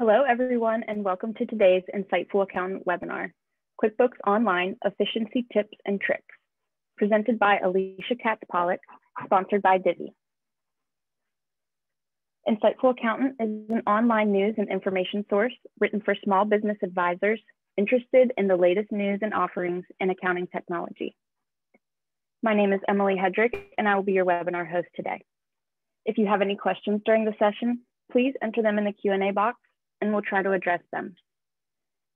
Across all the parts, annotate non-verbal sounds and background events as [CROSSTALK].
Hello, everyone, and welcome to today's Insightful Accountant webinar, QuickBooks Online Efficiency Tips and Tricks, presented by Alicia Katz-Pollock, sponsored by Divvy. Insightful Accountant is an online news and information source written for small business advisors interested in the latest news and offerings in accounting technology. My name is Emily Hedrick, and I will be your webinar host today. If you have any questions during the session, please enter them in the Q&A box and we'll try to address them.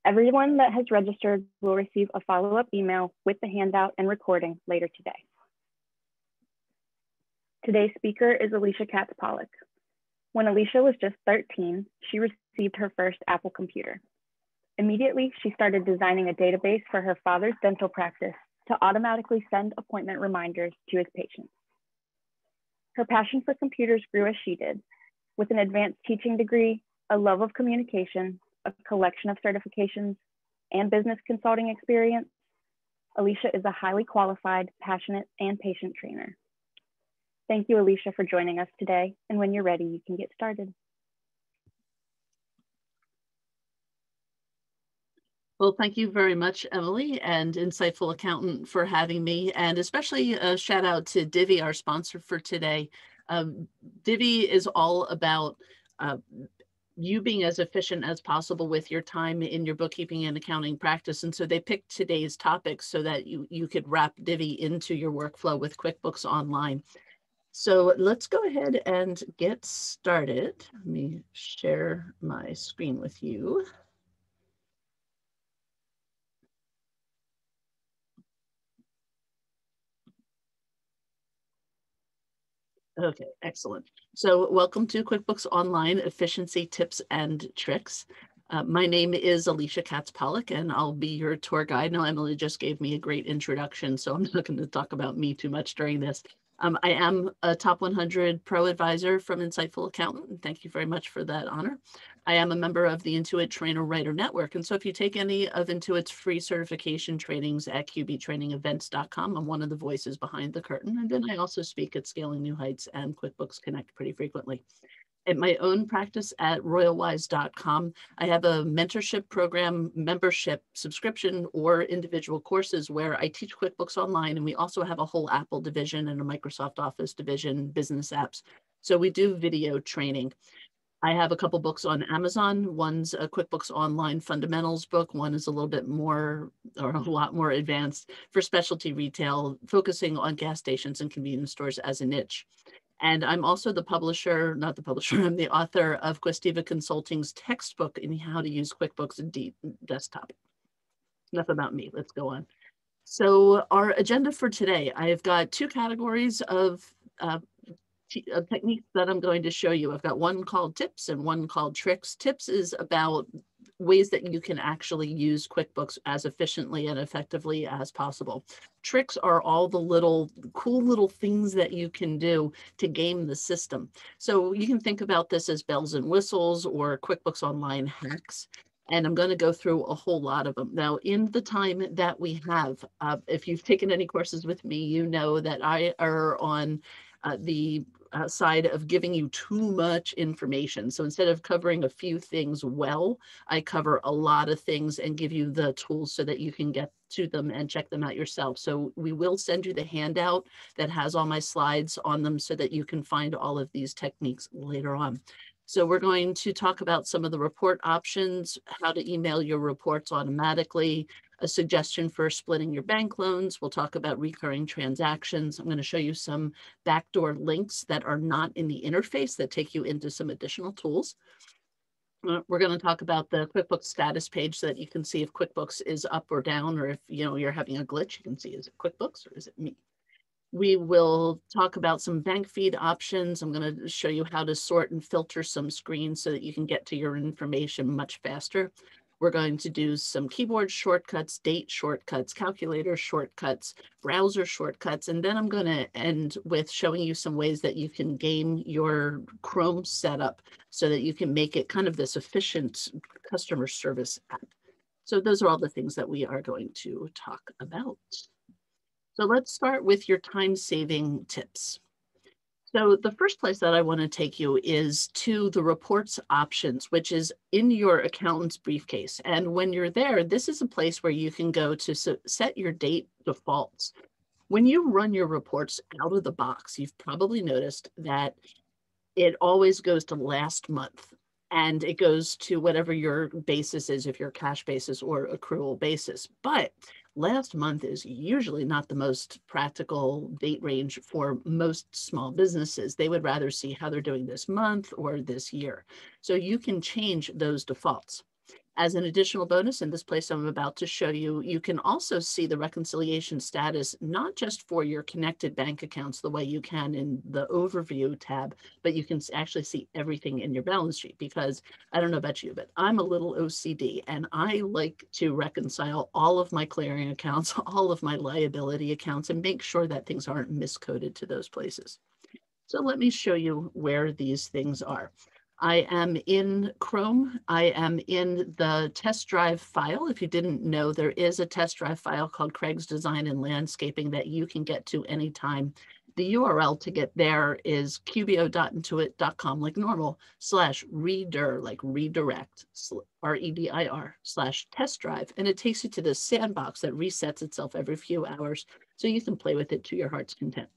Everyone that has registered will receive a follow-up email with the handout and recording later today. Today's speaker is Alicia Katz-Pollock. When Alicia was just 13, she received her first Apple computer. Immediately, she started designing a database for her father's dental practice to automatically send appointment reminders to his patients. Her passion for computers grew as she did. With an advanced teaching degree a love of communication, a collection of certifications, and business consulting experience, Alicia is a highly qualified, passionate, and patient trainer. Thank you, Alicia, for joining us today. And when you're ready, you can get started. Well, thank you very much, Emily and Insightful Accountant for having me. And especially a shout out to Divvy, our sponsor for today. Um, Divvy is all about uh, you being as efficient as possible with your time in your bookkeeping and accounting practice. And so they picked today's topics so that you, you could wrap Divvy into your workflow with QuickBooks Online. So let's go ahead and get started. Let me share my screen with you. Okay, excellent. So welcome to QuickBooks Online Efficiency Tips and Tricks. Uh, my name is Alicia Katz-Pollock and I'll be your tour guide. Now, Emily just gave me a great introduction, so I'm [LAUGHS] not going to talk about me too much during this. Um, I am a top 100 pro advisor from Insightful Accountant, and thank you very much for that honor. I am a member of the Intuit Trainer Writer Network, and so if you take any of Intuit's free certification trainings at qbtrainingevents.com, I'm one of the voices behind the curtain, and then I also speak at Scaling New Heights and QuickBooks Connect pretty frequently at my own practice at royalwise.com. I have a mentorship program, membership, subscription, or individual courses where I teach QuickBooks Online. And we also have a whole Apple division and a Microsoft Office division, business apps. So we do video training. I have a couple books on Amazon. One's a QuickBooks Online Fundamentals book. One is a little bit more or a lot more advanced for specialty retail, focusing on gas stations and convenience stores as a niche. And I'm also the publisher, not the publisher, [LAUGHS] I'm the author of Questiva Consulting's textbook in how to use QuickBooks D desktop. Enough about me, let's go on. So our agenda for today, I have got two categories of uh, techniques that I'm going to show you. I've got one called tips and one called tricks. Tips is about ways that you can actually use QuickBooks as efficiently and effectively as possible. Tricks are all the little cool little things that you can do to game the system. So you can think about this as bells and whistles or QuickBooks Online hacks. And I'm going to go through a whole lot of them. Now, in the time that we have, uh, if you've taken any courses with me, you know that I are on uh, the uh, side of giving you too much information. So instead of covering a few things well, I cover a lot of things and give you the tools so that you can get to them and check them out yourself. So we will send you the handout that has all my slides on them so that you can find all of these techniques later on. So we're going to talk about some of the report options, how to email your reports automatically, a suggestion for splitting your bank loans. We'll talk about recurring transactions. I'm going to show you some backdoor links that are not in the interface that take you into some additional tools. Uh, we're going to talk about the QuickBooks status page so that you can see if QuickBooks is up or down, or if you know you're having a glitch, you can see is it QuickBooks or is it me? We will talk about some bank feed options. I'm going to show you how to sort and filter some screens so that you can get to your information much faster. We're going to do some keyboard shortcuts, date shortcuts, calculator shortcuts, browser shortcuts, and then I'm going to end with showing you some ways that you can game your Chrome setup so that you can make it kind of this efficient customer service app. So those are all the things that we are going to talk about. So let's start with your time saving tips. So the first place that I want to take you is to the reports options, which is in your accountant's briefcase. And when you're there, this is a place where you can go to set your date defaults. When you run your reports out of the box, you've probably noticed that it always goes to last month and it goes to whatever your basis is, if you're cash basis or accrual basis. But last month is usually not the most practical date range for most small businesses. They would rather see how they're doing this month or this year. So you can change those defaults. As an additional bonus in this place I'm about to show you, you can also see the reconciliation status, not just for your connected bank accounts the way you can in the overview tab, but you can actually see everything in your balance sheet because I don't know about you, but I'm a little OCD and I like to reconcile all of my clearing accounts, [LAUGHS] all of my liability accounts and make sure that things aren't miscoded to those places. So let me show you where these things are. I am in Chrome. I am in the test drive file. If you didn't know, there is a test drive file called Craig's Design and Landscaping that you can get to anytime. The URL to get there is qbo.intuit.com, like normal, slash redir, like redirect, R-E-D-I-R, slash test drive. And it takes you to the sandbox that resets itself every few hours so you can play with it to your heart's content.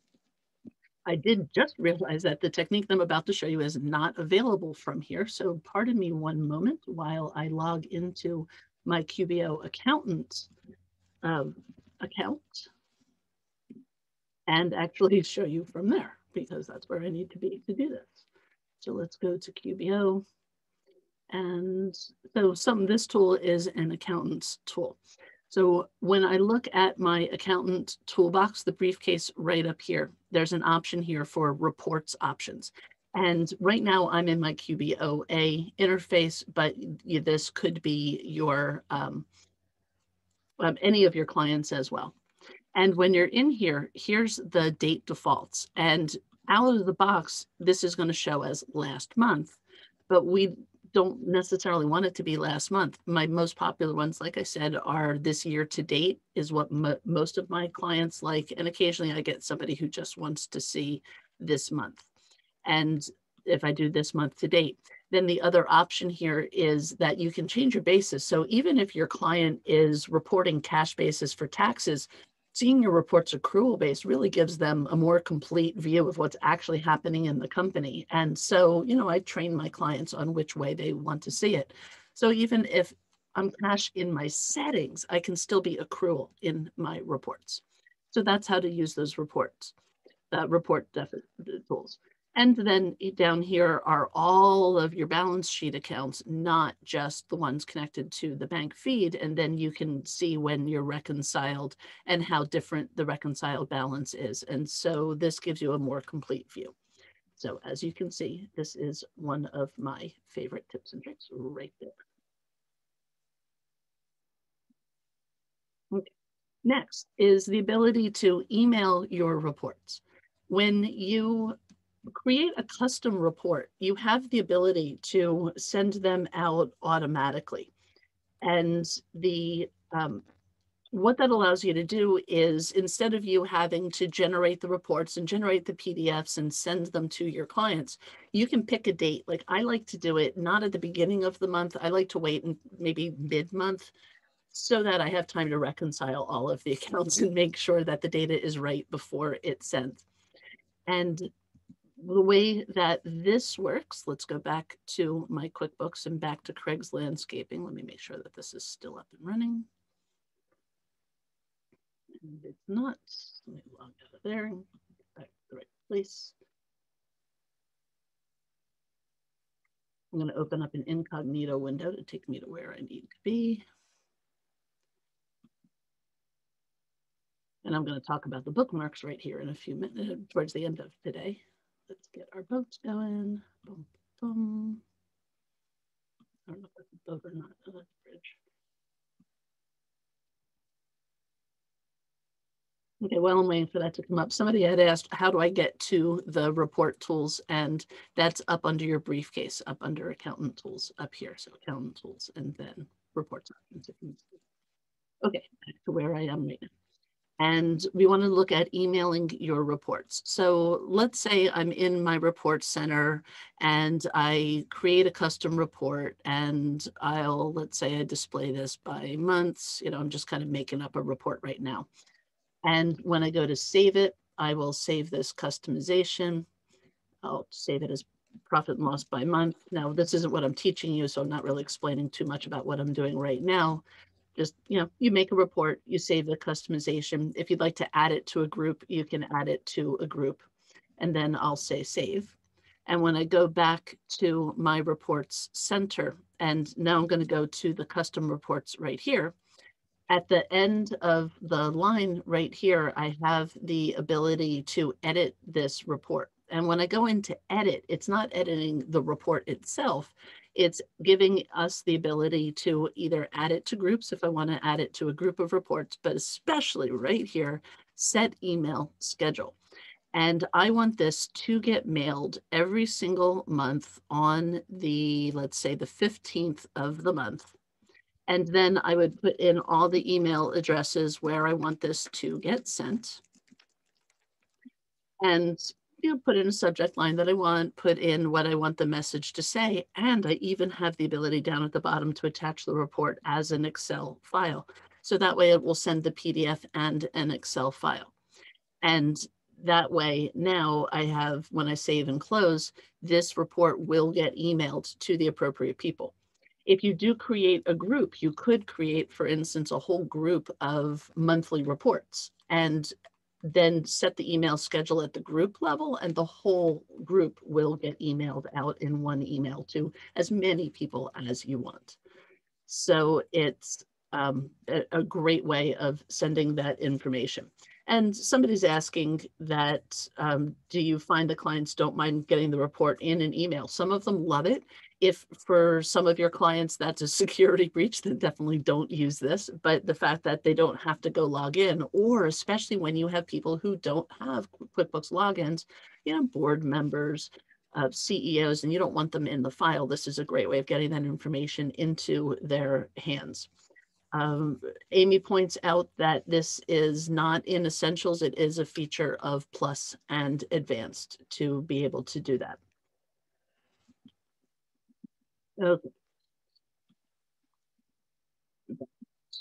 I did just realize that the technique I'm about to show you is not available from here. So pardon me one moment while I log into my QBO accountant um, account and actually [LAUGHS] show you from there because that's where I need to be to do this. So let's go to QBO. And so some this tool is an accountant's tool. So when I look at my accountant toolbox, the briefcase right up here, there's an option here for reports options. And right now I'm in my QBOA interface, but this could be your um, um, any of your clients as well. And when you're in here, here's the date defaults. And out of the box, this is going to show as last month, but we don't necessarily want it to be last month. My most popular ones, like I said, are this year to date is what most of my clients like. And occasionally I get somebody who just wants to see this month. And if I do this month to date, then the other option here is that you can change your basis. So even if your client is reporting cash basis for taxes, seeing your reports accrual base really gives them a more complete view of what's actually happening in the company. And so, you know, I train my clients on which way they want to see it. So even if I'm cash in my settings, I can still be accrual in my reports. So that's how to use those reports, uh, report tools. And then down here are all of your balance sheet accounts, not just the ones connected to the bank feed. And then you can see when you're reconciled and how different the reconciled balance is. And so this gives you a more complete view. So as you can see, this is one of my favorite tips and tricks right there. Okay. Next is the ability to email your reports. When you create a custom report, you have the ability to send them out automatically. And the um, what that allows you to do is instead of you having to generate the reports and generate the PDFs and send them to your clients, you can pick a date. Like I like to do it not at the beginning of the month. I like to wait and maybe mid month so that I have time to reconcile all of the [LAUGHS] accounts and make sure that the data is right before it's sent. And the way that this works, let's go back to my QuickBooks and back to Craig's landscaping. Let me make sure that this is still up and running. And it's not, let me log out of there and get back to the right place. I'm going to open up an incognito window to take me to where I need to be. And I'm going to talk about the bookmarks right here in a few minutes, towards the end of today. Let's get our boats going. Boom, boom. I don't know if that's a boat or not. Oh, that's a bridge. Okay, well, I'm waiting for that to come up. Somebody had asked, how do I get to the report tools? And that's up under your briefcase, up under accountant tools up here. So accountant tools and then reports. Okay, back to where I am right now. And we want to look at emailing your reports. So let's say I'm in my report center and I create a custom report and I'll, let's say I display this by months, you know, I'm just kind of making up a report right now. And when I go to save it, I will save this customization. I'll save it as profit and loss by month. Now, this isn't what I'm teaching you, so I'm not really explaining too much about what I'm doing right now just, you know, you make a report, you save the customization. If you'd like to add it to a group, you can add it to a group and then I'll say save. And when I go back to my reports center, and now I'm going to go to the custom reports right here. At the end of the line right here, I have the ability to edit this report. And when I go into edit, it's not editing the report itself. It's giving us the ability to either add it to groups if I want to add it to a group of reports, but especially right here, set email schedule. And I want this to get mailed every single month on the, let's say the 15th of the month. And then I would put in all the email addresses where I want this to get sent. And you know, put in a subject line that I want, put in what I want the message to say, and I even have the ability down at the bottom to attach the report as an Excel file. So that way it will send the PDF and an Excel file. And that way now I have, when I save and close, this report will get emailed to the appropriate people. If you do create a group, you could create, for instance, a whole group of monthly reports. And then set the email schedule at the group level and the whole group will get emailed out in one email to as many people as you want. So it's um, a, a, great way of sending that information. And somebody's asking that, um, do you find the clients don't mind getting the report in an email? Some of them love it if for some of your clients that's a [LAUGHS] security breach, then definitely don't use this. But the fact that they don't have to go log in, or especially when you have people who don't have QuickBooks logins, you know, board members, uh, CEOs, and you don't want them in the file, this is a great way of getting that information into their hands. Um, Amy points out that this is not in essentials, it is a feature of plus and advanced to be able to do that. Okay.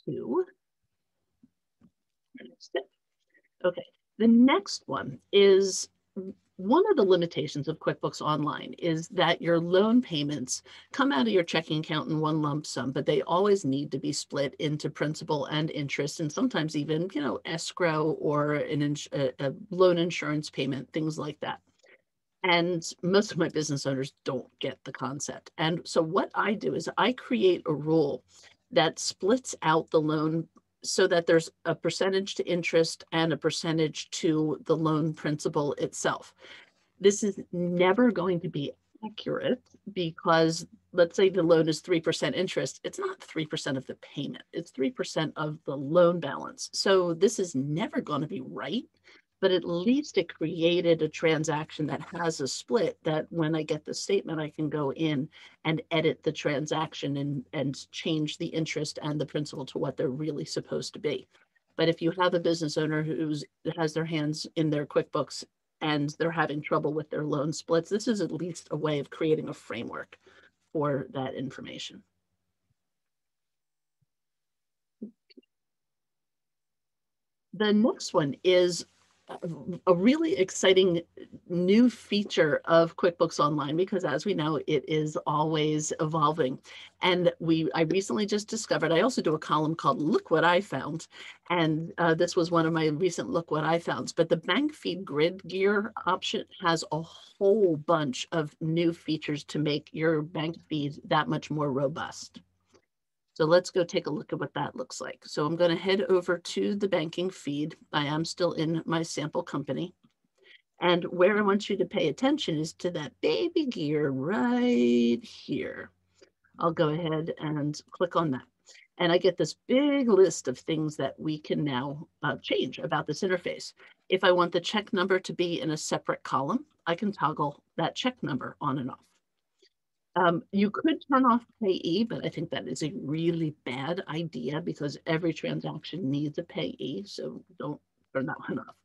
Two. Okay, the next one is one of the limitations of QuickBooks Online is that your loan payments come out of your checking account in one lump sum, but they always need to be split into principal and interest, and sometimes even, you know, escrow or an a, a loan insurance payment, things like that. And most of my business owners don't get the concept. And so what I do is I create a rule that splits out the loan so that there's a percentage to interest and a percentage to the loan principal itself. This is never going to be accurate because let's say the loan is 3% interest, it's not 3% of the payment, it's 3% of the loan balance. So this is never going to be right but at least it created a transaction that has a split that when I get the statement, I can go in and edit the transaction and, and change the interest and the principal to what they're really supposed to be. But if you have a business owner who's has their hands in their QuickBooks and they're having trouble with their loan splits, this is at least a way of creating a framework for that information. The next one is a really exciting new feature of QuickBooks Online because as we know, it is always evolving. And we, I recently just discovered, I also do a column called Look What I Found. And uh, this was one of my recent Look What I Founds. But the bank feed grid gear option has a whole bunch of new features to make your bank feed that much more robust. So let's go take a look at what that looks like. So I'm going to head over to the banking feed. I am still in my sample company. And where I want you to pay attention is to that baby gear right here. I'll go ahead and click on that. And I get this big list of things that we can now uh, change about this interface. If I want the check number to be in a separate column, I can toggle that check number on and off. Um, you could turn off payee, but I think that is a really bad idea because every transaction needs a payee. So don't turn that one off.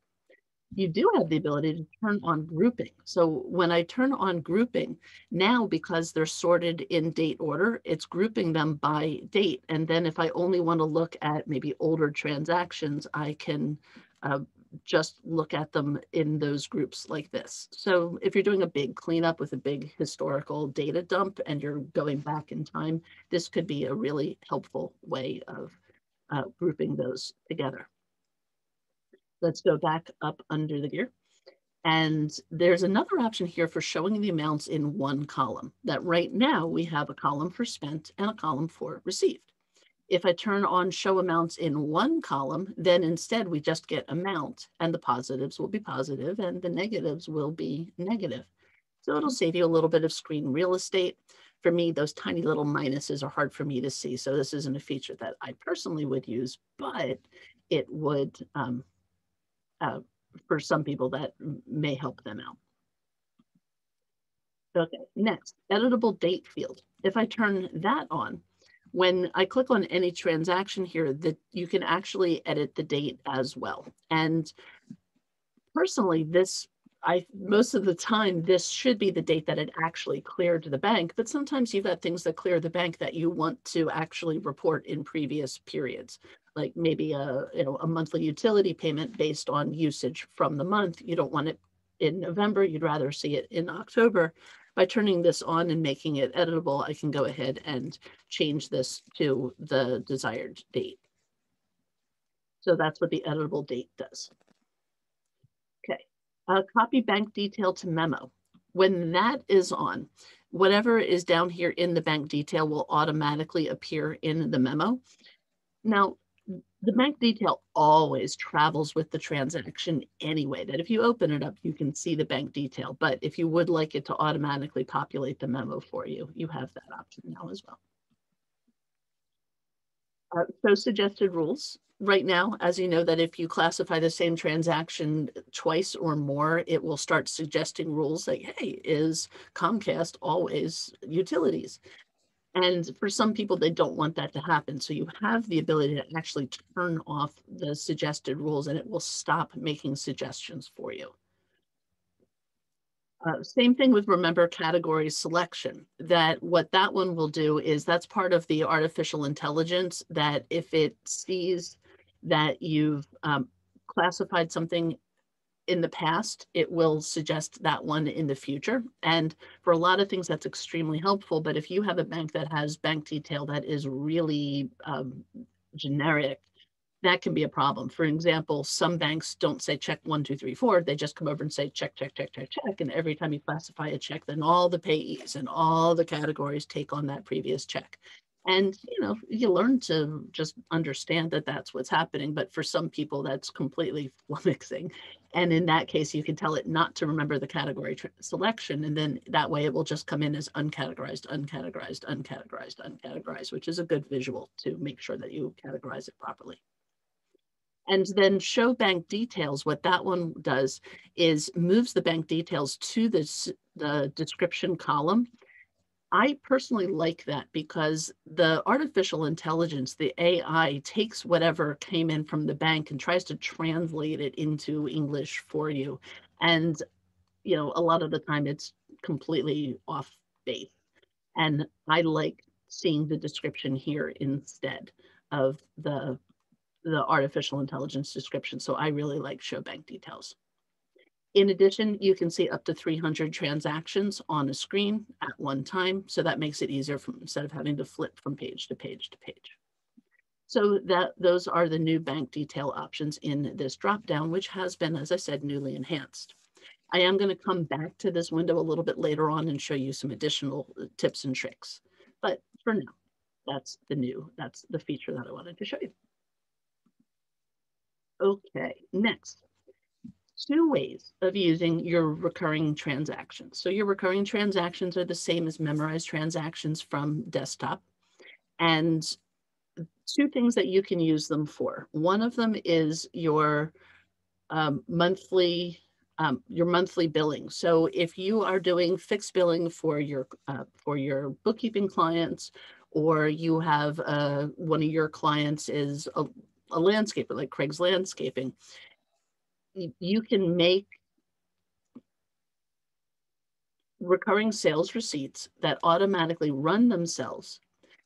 You do have the ability to turn on grouping. So when I turn on grouping, now because they're sorted in date order, it's grouping them by date. And then if I only want to look at maybe older transactions, I can uh, just look at them in those groups like this. So if you're doing a big cleanup with a big historical data dump and you're going back in time, this could be a really helpful way of uh, grouping those together. Let's go back up under the gear. And there's another option here for showing the amounts in one column that right now we have a column for spent and a column for received. If I turn on show amounts in one column, then instead we just get amount and the positives will be positive and the negatives will be negative. So it'll save you a little bit of screen real estate. For me, those tiny little minuses are hard for me to see. So this isn't a feature that I personally would use, but it would, um, uh, for some people that may help them out. Okay, next, editable date field. If I turn that on, when I click on any transaction here, that you can actually edit the date as well. And personally, this I most of the time this should be the date that it actually cleared the bank, but sometimes you've got things that clear the bank that you want to actually report in previous periods, like maybe a you know a monthly utility payment based on usage from the month. You don't want it in November, you'd rather see it in October by turning this on and making it editable, I can go ahead and change this to the desired date. So that's what the editable date does. Okay, uh, copy bank detail to memo. When that is on, whatever is down here in the bank detail will automatically appear in the memo. Now, the bank detail always travels with the transaction anyway, that if you open it up, you can see the bank detail. But if you would like it to automatically populate the memo for you, you have that option now as well. Uh, so suggested rules. Right now, as you know, that if you classify the same transaction twice or more, it will start suggesting rules like, hey, is Comcast always utilities? And for some people, they don't want that to happen. So you have the ability to actually turn off the suggested rules and it will stop making suggestions for you. Uh, same thing with remember category selection, that what that one will do is that's part of the artificial intelligence that if it sees that you've um, classified something in the past, it will suggest that one in the future. And for a lot of things, that's extremely helpful. But if you have a bank that has bank detail that is really um, generic, that can be a problem. For example, some banks don't say check one, two, three, four. They just come over and say check, check, check, check, check. And every time you classify a check, then all the payees and all the categories take on that previous check and you know you learn to just understand that that's what's happening but for some people that's completely [LAUGHS] flummoxing and in that case you can tell it not to remember the category selection and then that way it will just come in as uncategorized uncategorized uncategorized uncategorized which is a good visual to make sure that you categorize it properly. And then show bank details. What that one does is moves the bank details to this, the description column I personally like that because the artificial intelligence, the AI, takes whatever came in from the bank and tries to translate it into English for you. And, you know, a lot of the time it's completely off base. And I like seeing the description here instead of the the artificial intelligence description. So I really like show bank details. In addition, you can see up to 300 transactions on a screen at one time. So that makes it easier from, instead of having to flip from page to page to page. So that those are the new bank detail options in this dropdown, which has been, as I said, newly enhanced. I am going to come back to this window a little bit later on and show you some additional uh, tips and tricks. But for now, that's the new, that's the feature that I wanted to show you. Okay, next, two ways of using your recurring transactions. So your recurring transactions are the same as memorized transactions from desktop. And two things that you can use them for. One of them is your um, monthly um, your monthly billing. So if you are doing fixed billing for your uh, for your bookkeeping clients, or you have uh, one of your clients is a, a landscaper like Craig's Landscaping, you can make recurring sales receipts that automatically run themselves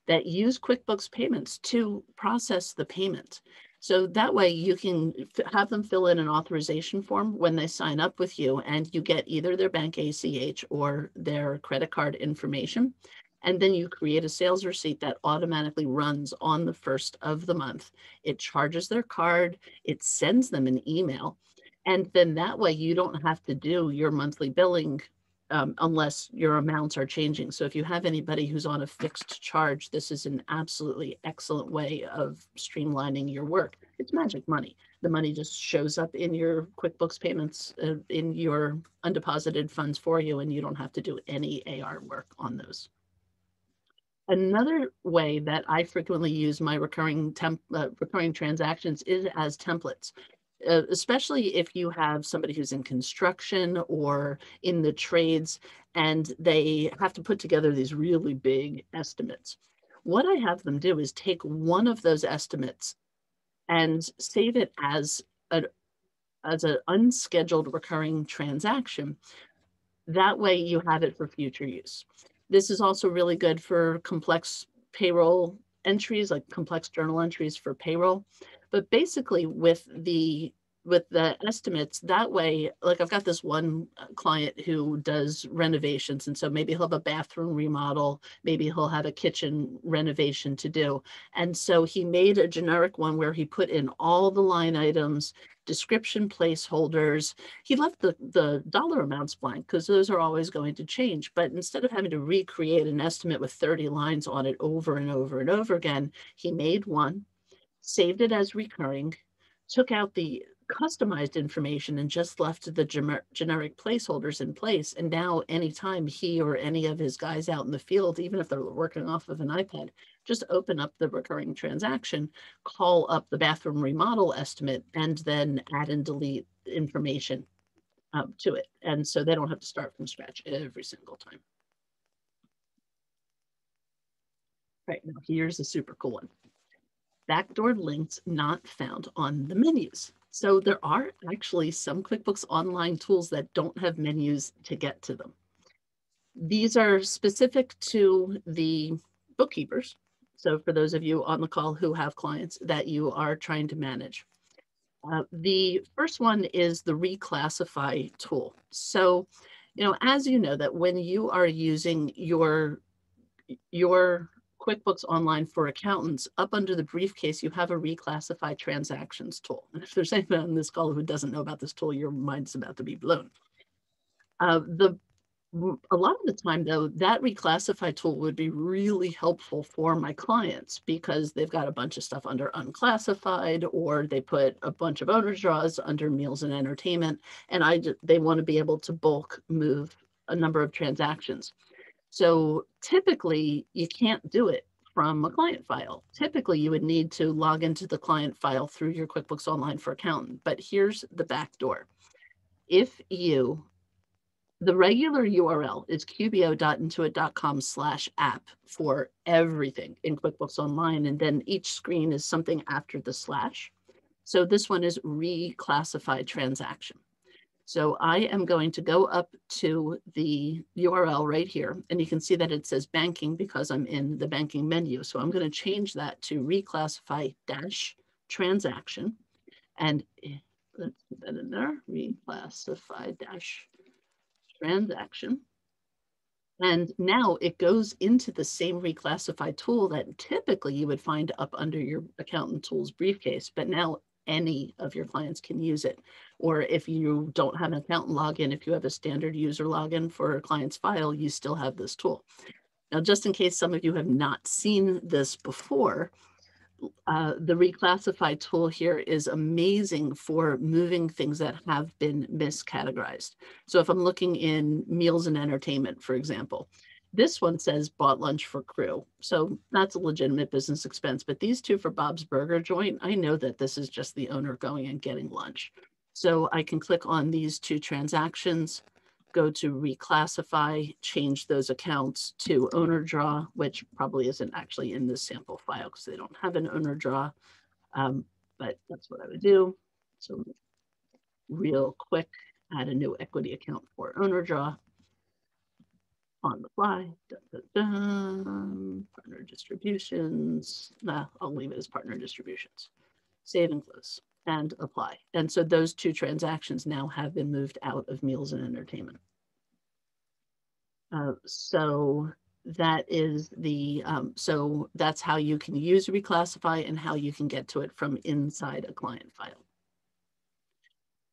that use QuickBooks payments to process the payment. So that way you can have them fill in an authorization form when they sign up with you and you get either their bank ACH or their credit card information. And then you create a sales receipt that automatically runs on the first of the month. It charges their card, it sends them an email. And then that way you don't have to do your monthly billing um, unless your amounts are changing. So if you have anybody who's on a fixed charge, this is an absolutely excellent way of streamlining your work. It's magic money. The money just shows up in your QuickBooks payments uh, in your undeposited funds for you, and you don't have to do any AR work on those. Another way that I frequently use my recurring temp, uh, recurring transactions is as templates uh, especially if you have somebody who's in construction or in the trades and they have to put together these really big estimates. What I have them do is take one of those estimates and save it as a as an unscheduled recurring transaction. That way you have it for future use. This is also really good for complex payroll entries, like complex journal entries for payroll. But basically with the with the estimates that way like i've got this one uh, client who does renovations and so maybe he'll have a bathroom remodel maybe he'll have a kitchen renovation to do. And so he made a generic one where he put in all the line items description placeholders. He left the the dollar amounts blank because those are always going to change. But instead of having to recreate an estimate with 30 lines on it over and over and over again he made one saved it as recurring took out the customized information and just left the generic placeholders in place. And now anytime he or any of his guys out in the field, even if they're working off of an iPad, just open up the recurring transaction, call up the bathroom remodel estimate, and then add and delete information um, to it. And so they don't have to start from scratch every single time. Right now, here's a super cool one. Backdoor links not found on the menus. So there are actually some QuickBooks Online tools that don't have menus to get to them. These are specific to the bookkeepers. So for those of you on the call who have clients that you are trying to manage. Uh, the first one is the reclassify tool. So, you know, as you know that when you are using your, your QuickBooks Online for accountants, up under the briefcase, you have a reclassify transactions tool. And if there's anyone on this call who doesn't know about this tool, your mind's about to be blown. Uh, the a lot of the time though, that reclassify tool would be really helpful for my clients because they've got a bunch of stuff under unclassified or they put a bunch of owner's draws under meals and entertainment and I they want to be able to bulk move a number of transactions. So typically you can't do it from a client file. Typically you would need to log into the client file through your QuickBooks Online for Accountant, but here's the back door. If you, the regular URL is qbo.intuit.com slash app for everything in QuickBooks Online, and then each screen is something after the slash. So this one is reclassified transaction. So I am going to go up to the URL right here, and you can see that it says banking because I'm in the banking menu. So I'm going to change that to reclassify dash transaction. And eh, let's put that in there, reclassify dash transaction. And now it goes into the same reclassify tool that typically you would find up under your accountant tools briefcase, but now any of your clients can use it. Or if you don't have an accountant login, if you have a standard user login for a client's file, you still have this tool. Now, just in case some of you have not seen this before, uh, the reclassify tool here is amazing for moving things that have been miscategorized. So if I'm looking in meals and entertainment, for example, this one says bought lunch for crew. So that's a legitimate business expense. But these two for Bob's Burger Joint, I know that this is just the owner going and getting lunch. So I can click on these two transactions, go to reclassify, change those accounts to owner draw, which probably isn't actually in this sample file because they don't have an owner draw. Um, but that's what I would do. So real quick, add a new equity account for owner draw on the fly. Dun, dun, dun. Partner distributions. Nah, I'll leave it as partner distributions. Save and close and apply. And so those two transactions now have been moved out of meals and entertainment. Uh, so that is the, um, so that's how you can use reclassify and how you can get to it from inside a client file.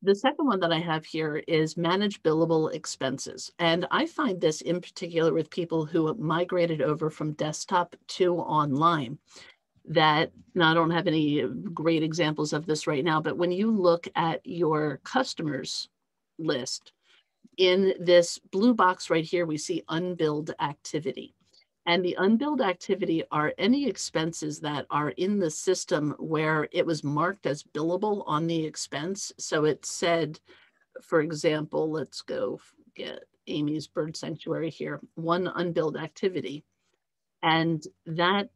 The second one that I have here is manage billable expenses. And I find this in particular with people who migrated over from desktop to online that now I don't have any uh, great examples of this right now, but when you look at your customers list, in this blue box right here, we see unbilled activity. And the unbilled activity are any expenses that are in the system where it was marked as billable on the expense. So it said, for example, let's go get Amy's Bird Sanctuary here, one unbilled activity. And that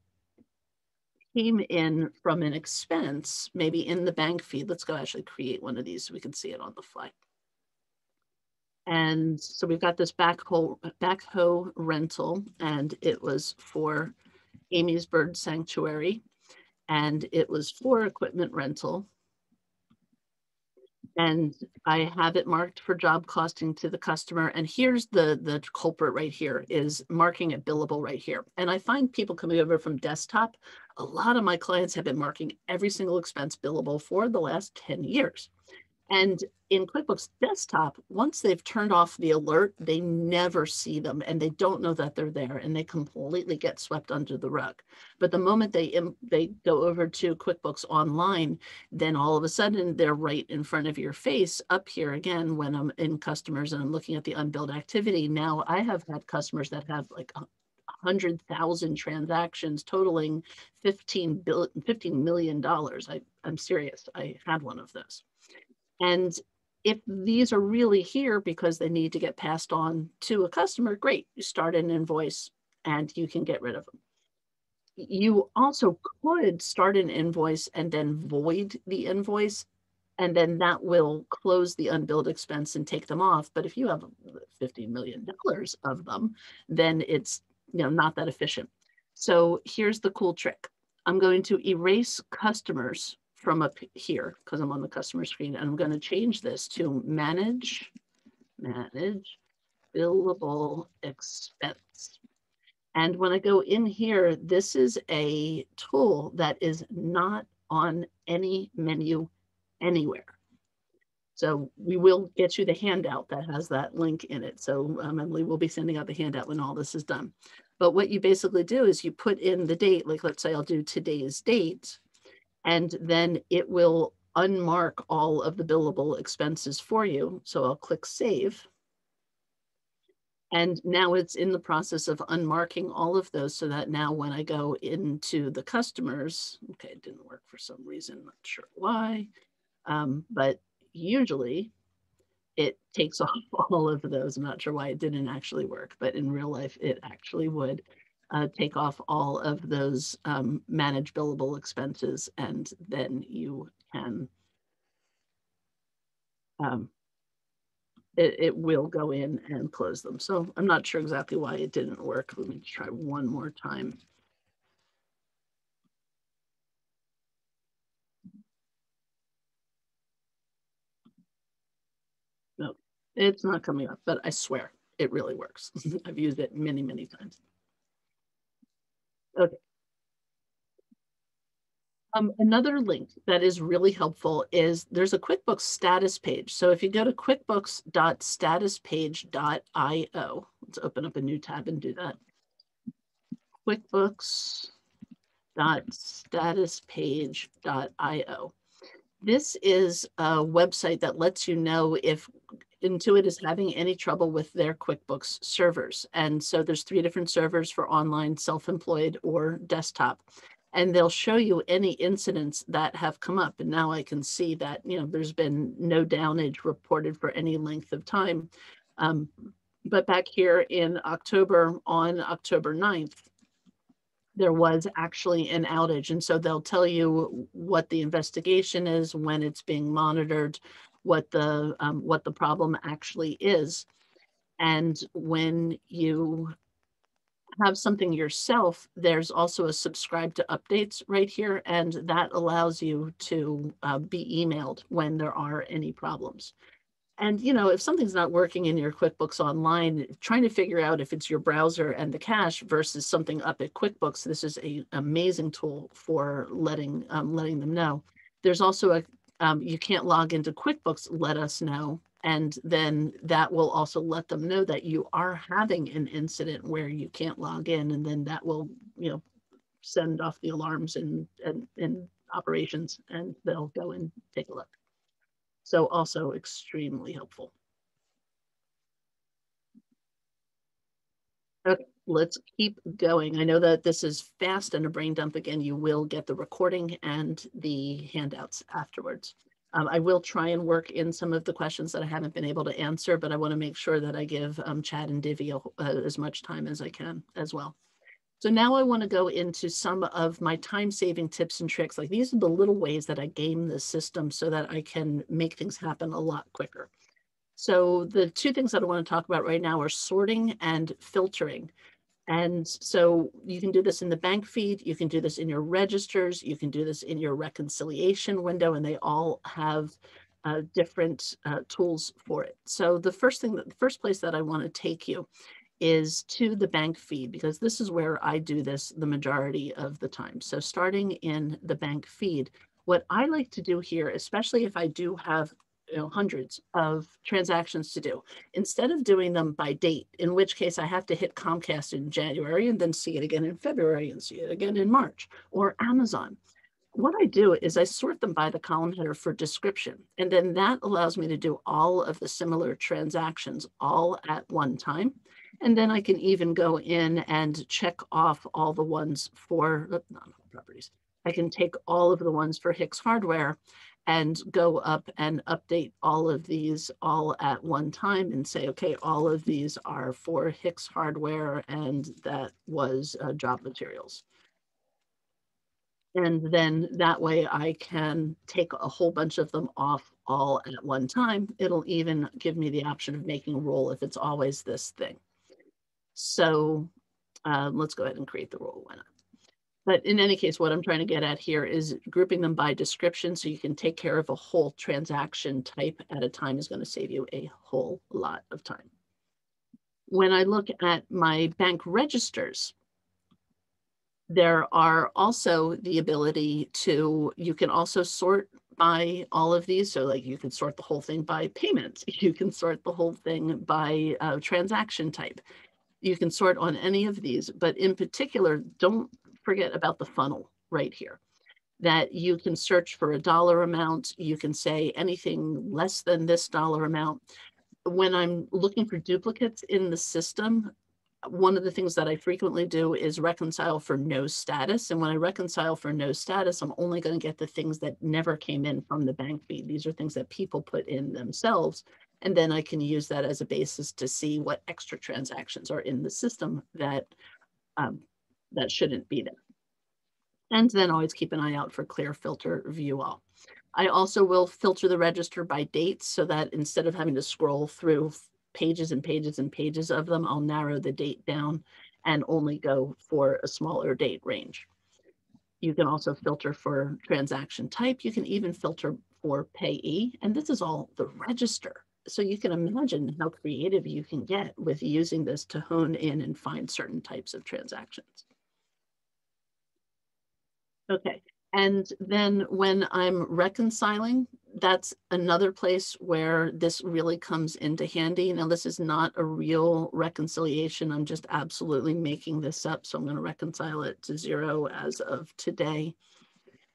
came in from an expense, maybe in the bank feed. Let's go actually create one of these so we can see it on the fly. And so we've got this backhoe, backhoe rental, and it was for Amy's Bird Sanctuary, and it was for equipment rental. And I have it marked for job costing to the customer. And here's the, the culprit right here is marking it billable right here. And I find people coming over from desktop, a lot of my clients have been marking every single expense billable for the last 10 years. And in QuickBooks Desktop, once they've turned off the alert, they never see them and they don't know that they're there and they completely get swept under the rug. But the moment they they go over to QuickBooks Online, then all of a sudden they're right in front of your face up here again when I'm in customers and I'm looking at the unbilled activity. Now I have had customers that have like 100,000 transactions totaling 15 billion, $15 million. I, I'm serious. I had one of those. And if these are really here because they need to get passed on to a customer, great, you start an invoice and you can get rid of them. You also could start an invoice and then void the invoice, and then that will close the unbilled expense and take them off. But if you have $50 million of them, then it's you know not that efficient. So here's the cool trick. I'm going to erase customers from up here because I'm on the customer screen and I'm going to change this to manage, manage billable expense. And when I go in here, this is a tool that is not on any menu anywhere. So we will get you the handout that has that link in it. So um, Emily will be sending out the handout when all this is done. But what you basically do is you put in the date, like let's say I'll do today's date, and then it will unmark all of the billable expenses for you. So I'll click save. And now it's in the process of unmarking all of those so that now when I go into the customers, okay, it didn't work for some reason, not sure why, um, but usually it takes [LAUGHS] off all of those. I'm not sure why it didn't actually work, but in real life, it actually would uh, take off all of those um, manage billable expenses and then you can, um, it, it will go in and close them. So I'm not sure exactly why it didn't work. Let me try one more time. No, it's not coming up, but I swear it really works. [LAUGHS] I've used it many, many times. Okay. Um, another link that is really helpful is there's a QuickBooks status page. So if you go to quickbooks.statuspage.io, let's open up a new tab and do that. QuickBooks.statuspage.io. This is a website that lets you know if Intuit is having any trouble with their QuickBooks servers. And so there's three different servers for online, self-employed, or desktop. and they'll show you any incidents that have come up. And now I can see that, you know, there's been no downage reported for any length of time. Um, but back here in October, on October 9th, there was actually an outage. And so they'll tell you what the investigation is, when it's being monitored, what the, um, what the problem actually is. And when you have something yourself, there's also a subscribe to updates right here, and that allows you to uh, be emailed when there are any problems. And you know, if something's not working in your QuickBooks Online, trying to figure out if it's your browser and the cache versus something up at QuickBooks, this is a amazing tool for letting um, letting them know. There's also a um, you can't log into QuickBooks, let us know. And then that will also let them know that you are having an incident where you can't log in. And then that will, you know, send off the alarms and, and, and operations and they'll go and take a look. So also extremely helpful. Okay, let's keep going. I know that this is fast and a brain dump again. You will get the recording and the handouts afterwards. Um, I will try and work in some of the questions that I haven't been able to answer, but I want to make sure that I give um, Chad and Divvy uh, as much time as I can as well. So now I want to go into some of my time saving tips and tricks. Like these are the little ways that I game the system so that I can make things happen a lot quicker. So the two things that I want to talk about right now are sorting and filtering. And so you can do this in the bank feed, you can do this in your registers, you can do this in your reconciliation window, and they all have uh, different uh, tools for it. So the first thing, that, the first place that I want to take you is to the bank feed because this is where I do this the majority of the time. So starting in the bank feed, what I like to do here, especially if I do have you know, hundreds of transactions to do, instead of doing them by date, in which case I have to hit Comcast in January and then see it again in February and see it again in March or Amazon. What I do is I sort them by the column header for description. And then that allows me to do all of the similar transactions all at one time. And then I can even go in and check off all the ones for uh, properties. I can take all of the ones for Hicks hardware and go up and update all of these all at one time and say, okay, all of these are for Hicks hardware and that was uh, job materials. And then that way I can take a whole bunch of them off all at one time. It'll even give me the option of making a rule if it's always this thing. So uh, let's go ahead and create the rule. Why not? But in any case, what I'm trying to get at here is grouping them by description so you can take care of a whole transaction type at a time is going to save you a whole lot of time. When I look at my bank registers, there are also the ability to, you can also sort by all of these. So like you can sort the whole thing by payment. [LAUGHS] You can sort the whole thing by uh, transaction type you can sort on any of these, but in particular, don't forget about the funnel right here that you can search for a dollar amount. You can say anything less than this dollar amount. When I'm looking for duplicates in the system, one of the things that I frequently do is reconcile for no status. And when I reconcile for no status, I'm only going to get the things that never came in from the bank feed. These are things that people put in themselves. And then I can use that as a basis to see what extra transactions are in the system that, um, that shouldn't be there. And then always keep an eye out for clear filter view all. I also will filter the register by dates so that instead of having to scroll through pages and pages and pages of them, I'll narrow the date down and only go for a smaller date range. You can also filter for transaction type. You can even filter for payee, and this is all the register so you can imagine how creative you can get with using this to hone in and find certain types of transactions. Okay, and then when I'm reconciling, that's another place where this really comes into handy. Now, this is not a real reconciliation. I'm just absolutely making this up. So I'm going to reconcile it to zero as of today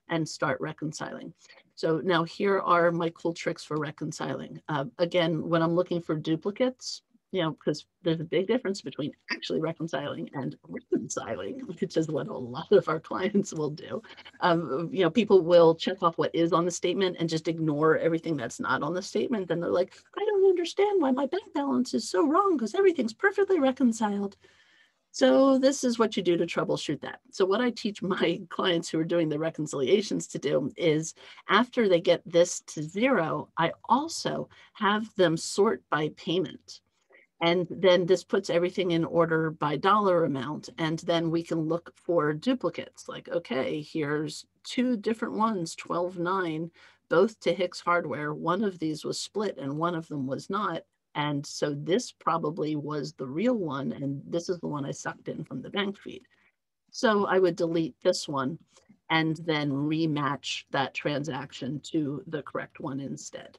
and start reconciling. So now here are my cool tricks for reconciling. Uh, again, when I'm looking for duplicates, you know, because there's a big difference between actually reconciling and reconciling, which is what a lot of our [LAUGHS] clients will do. Um, you know, people will check off what is on the statement and just ignore everything that's not on the statement. And they're like, I don't understand why my bank balance is so wrong because everything's perfectly reconciled. So this is what you do to troubleshoot that. So what I teach my [LAUGHS] clients who are doing the reconciliations to do is after they get this to zero, I also have them sort by payment. And then this puts everything in order by dollar amount. And then we can look for duplicates like, okay, here's two different ones, 12.9, both to Hicks hardware. One of these was split and one of them was not. And so this probably was the real one. And this is the one I sucked in from the bank feed. So I would delete this one and then rematch that transaction to the correct one instead.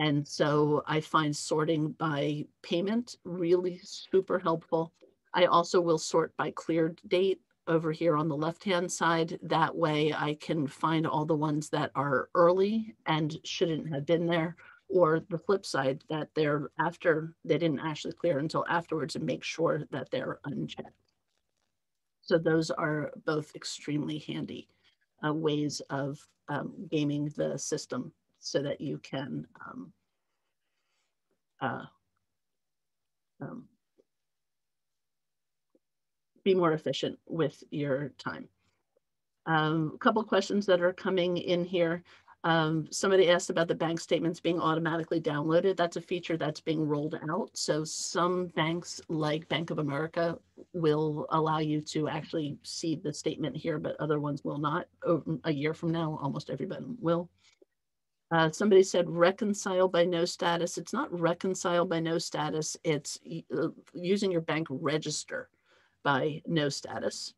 And so I find sorting by payment really super helpful. I also will sort by cleared date over here on the left-hand side. That way I can find all the ones that are early and shouldn't have been there, or the flip side that they're after, they didn't actually clear until afterwards and make sure that they're unchecked. So those are both extremely handy uh, ways of um, gaming the system so that you can um, uh, um, be more efficient with your time. Um, a couple questions that are coming in here. Um, somebody asked about the bank statements being automatically downloaded. That's a feature that's being rolled out. So some banks like Bank of America will allow you to actually see the statement here, but other ones will not. A year from now, almost everybody will. Uh, somebody said reconcile by no status. It's not reconcile by no status. It's uh, using your bank register by no status.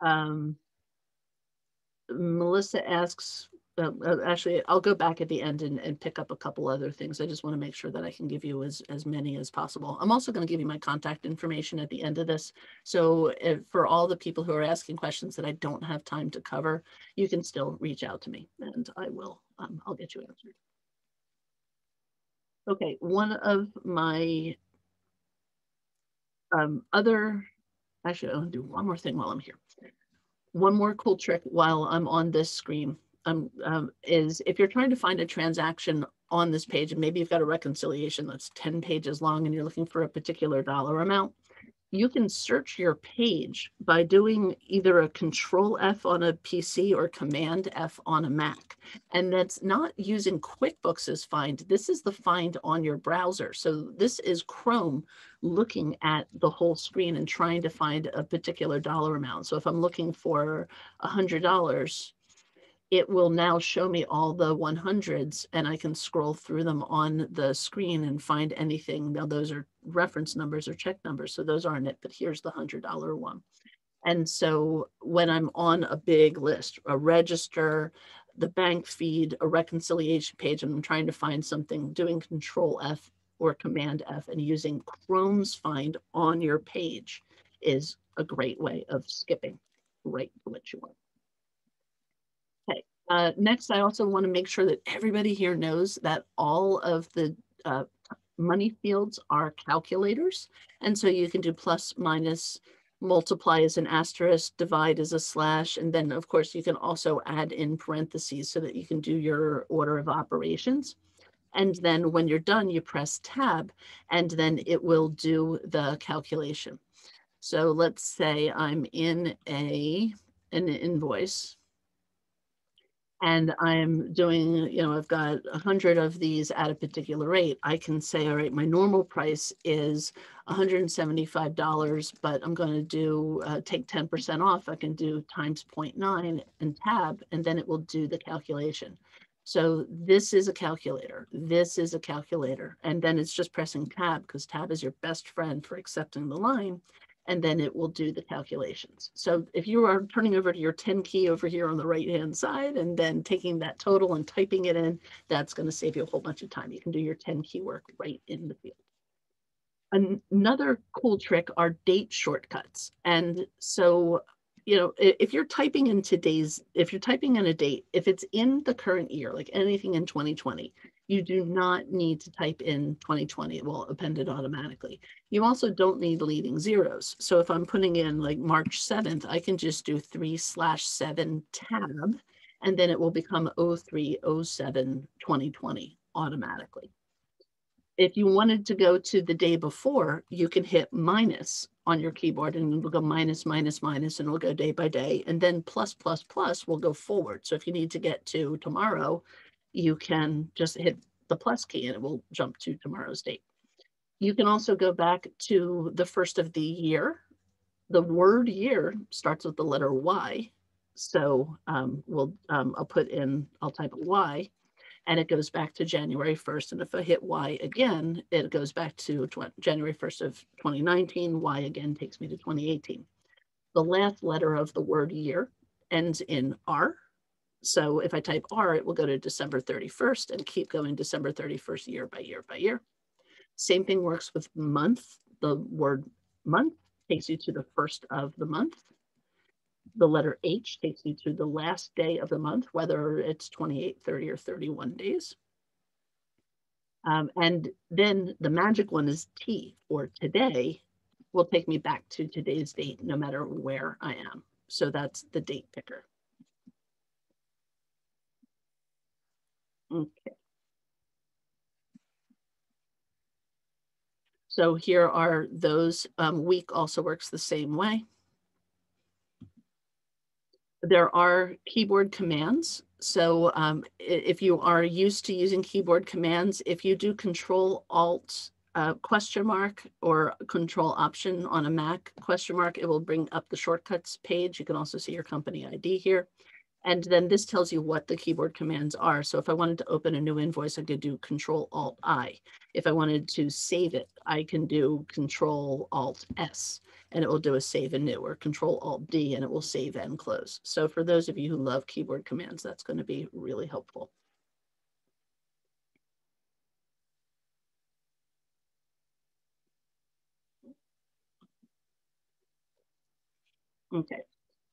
Um, Melissa asks, uh, uh, actually, I'll go back at the end and, and pick up a couple other things. I just want to make sure that I can give you as, as many as possible. I'm also going to give you my contact information at the end of this. So if, for all the people who are asking questions that I don't have time to cover, you can still reach out to me and I will, um, I'll get you answered. Okay, one of my um, other, actually, I'll do one more thing while I'm here one more cool trick while I'm on this screen um, um, is if you're trying to find a transaction on this page and maybe you've got a reconciliation that's 10 pages long and you're looking for a particular dollar amount, you can search your page by doing either a control F on a PC or command F on a Mac. And that's not using QuickBooks as find. This is the find on your browser. So this is Chrome looking at the whole screen and trying to find a particular dollar amount. So if I'm looking for $100, it will now show me all the 100s and I can scroll through them on the screen and find anything. Now those are reference numbers or check numbers, so those aren't it, but here's the $100 one. And so when I'm on a big list, a register, the bank feed, a reconciliation page, and I'm trying to find something, doing control F or command F and using Chrome's find on your page is a great way of skipping right to what you want. Uh, next, I also want to make sure that everybody here knows that all of the uh, money fields are calculators. And so you can do plus, minus, multiply as an asterisk, divide as a slash, and then of course you can also add in parentheses so that you can do your order of operations. And then when you're done, you press tab and then it will do the calculation. So let's say I'm in a an invoice and I'm doing, you know, I've got a hundred of these at a particular rate, I can say, all right, my normal price is $175, but I'm going to do uh, take 10% off. I can do times 0.9 and tab, and then it will do the calculation. So this is a calculator. This is a calculator. And then it's just pressing tab because tab is your best friend for accepting the line and then it will do the calculations. So if you are turning over to your 10 key over here on the right hand side and then taking that total and typing it in, that's going to save you a whole bunch of time. You can do your 10 key work right in the field. Another cool trick are date shortcuts. And so, you know, if you're typing in today's, if you're typing in a date, if it's in the current year, like anything in 2020, You do not need to type in 2020, it will append it automatically. You also don't need leading zeros. So if I'm putting in like March 7th, I can just do three slash seven tab, and then it will become 0307 2020 automatically. If you wanted to go to the day before, you can hit minus on your keyboard and it'll go minus, minus, minus, and it'll go day by day. And then plus, plus, plus will go forward. So if you need to get to tomorrow, you can just hit the plus key and it will jump to tomorrow's date. You can also go back to the first of the year. The word year starts with the letter Y. So um, we'll, um, I'll put in, I'll type Y and it goes back to January 1st. And if I hit Y again, it goes back to January 1st of 2019. Y again takes me to 2018. The last letter of the word year ends in R. So if I type R, it will go to December 31st and keep going December 31st year by year by year. Same thing works with month. The word month takes you to the first of the month the letter H takes you to the last day of the month, whether it's 28, 30, or 31 days. Um, and then the magic one is T, or today, will take me back to today's date, no matter where I am. So that's the date picker. Okay. So here are those. Um, week also works the same way there are keyboard commands. So um, if you are used to using keyboard commands, if you do control alt uh, question mark or control option on a Mac question mark, it will bring up the shortcuts page. You can also see your company ID here. And then this tells you what the keyboard commands are. So if I wanted to open a new invoice, I could do Control Alt I. If I wanted to save it, I can do Control Alt S and it will do a save and new or Control Alt D and it will save and close. So for those of you who love keyboard commands, that's going to be really helpful. Okay.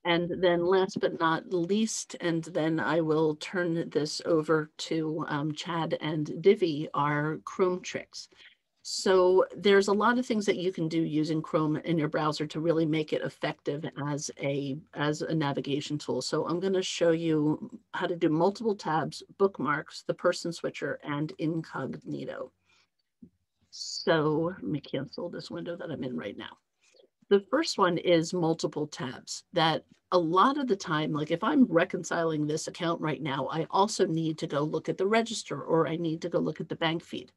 And then last but not least, and then I will turn this over to um, Chad and Divvy, our Chrome tricks. So there's a lot of things that you can do using Chrome in your browser to really make it effective as a, as a navigation tool. So I'm gonna show you how to do multiple tabs, bookmarks, the person switcher, and incognito. So let me cancel this window that I'm in right now. The first one is multiple tabs that a lot of the time, like if I'm reconciling this account right now, I also need to go look at the register or I need to go look at the bank feed.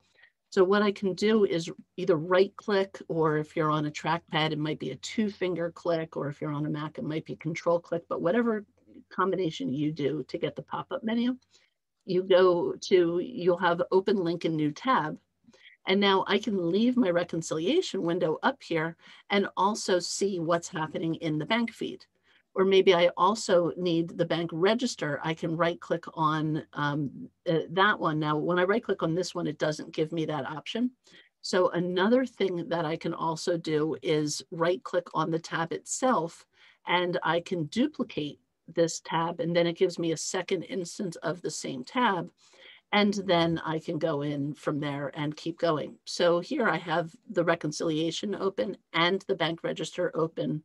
So what I can do is either right click, or if you're on a trackpad, it might be a two finger click, or if you're on a Mac, it might be control click, but whatever combination you do to get the pop-up menu, you go to, you'll have open link in new tab. And now I can leave my reconciliation window up here and also see what's happening in the bank feed or maybe I also need the bank register, I can right click on um, uh, that one. Now, when I right click on this one, it doesn't give me that option. So another thing that I can also do is right click on the tab itself and I can duplicate this tab and then it gives me a second instance of the same tab. And then I can go in from there and keep going. So here I have the reconciliation open and the bank register open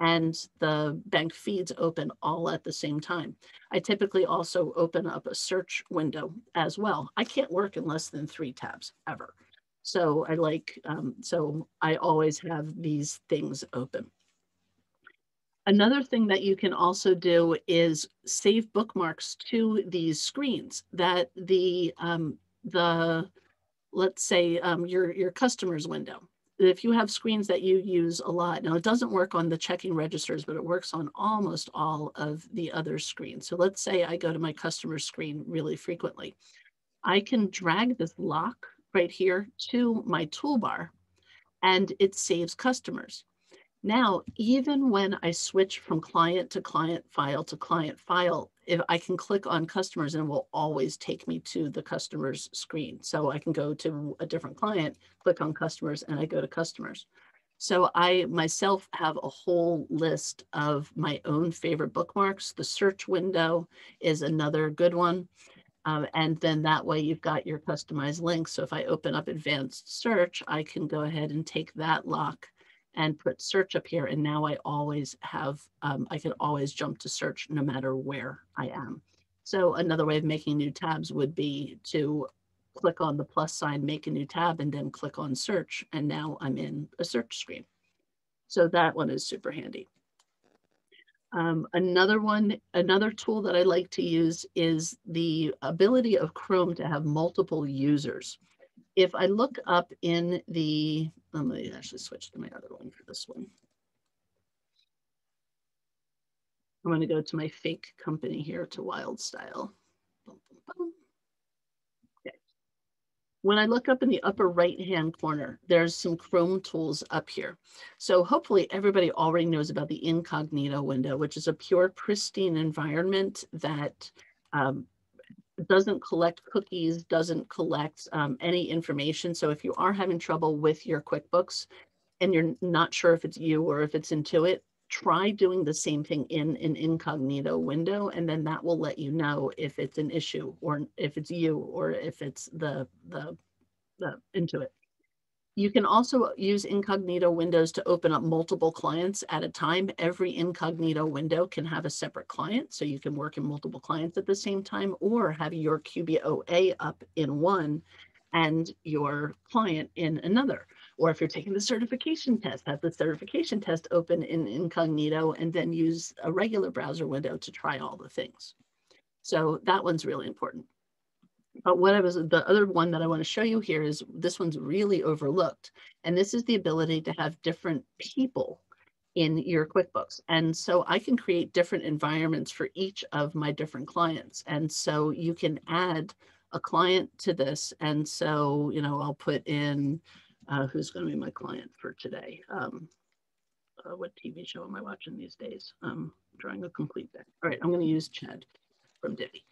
and the bank feeds open all at the same time. I typically also open up a search window as well. I can't work in less than three tabs ever. So I like, um, so I always have these things open. Another thing that you can also do is save bookmarks to these screens that the, um, the let's say um, your, your customer's window if you have screens that you use a lot, now it doesn't work on the checking registers, but it works on almost all of the other screens. So let's say I go to my customer screen really frequently. I can drag this lock right here to my toolbar and it saves customers. Now, even when I switch from client to client file to client file, if I can click on customers and it will always take me to the customer's screen. So I can go to a different client, click on customers, and I go to customers. So I myself have a whole list of my own favorite bookmarks. The search window is another good one. Um, and then that way you've got your customized links. So if I open up advanced search, I can go ahead and take that lock and put search up here. And now I always have, um, I can always jump to search no matter where I am. So another way of making new tabs would be to click on the plus sign, make a new tab, and then click on search. And now I'm in a search screen. So that one is super handy. Um, another one, another tool that I like to use is the ability of Chrome to have multiple users. If I look up in the, let me actually switch to my other one for this one. I'm going to go to my fake company here to boom, boom. Okay. When I look up in the upper right hand corner, there's some Chrome tools up here. So hopefully everybody already knows about the incognito window, which is a pure pristine environment that um, doesn't collect cookies, doesn't collect um, any information. So if you are having trouble with your QuickBooks and you're not sure if it's you or if it's Intuit, try doing the same thing in an incognito window, and then that will let you know if it's an issue or if it's you or if it's the, the, the Intuit. You can also use incognito windows to open up multiple clients at a time. Every incognito window can have a separate client, so you can work in multiple clients at the same time or have your QBOA up in one and your client in another. Or if you're taking the certification test, have the certification test open in incognito and then use a regular browser window to try all the things. So that one's really important. But what I was, the other one that I want to show you here is this one's really overlooked. And this is the ability to have different people in your QuickBooks. And so I can create different environments for each of my different clients. And so you can add a client to this. And so, you know, I'll put in uh, who's going to be my client for today. Um, uh, what TV show am I watching these days? Um, drawing a complete deck. All right, I'm going to use Chad from Divvy.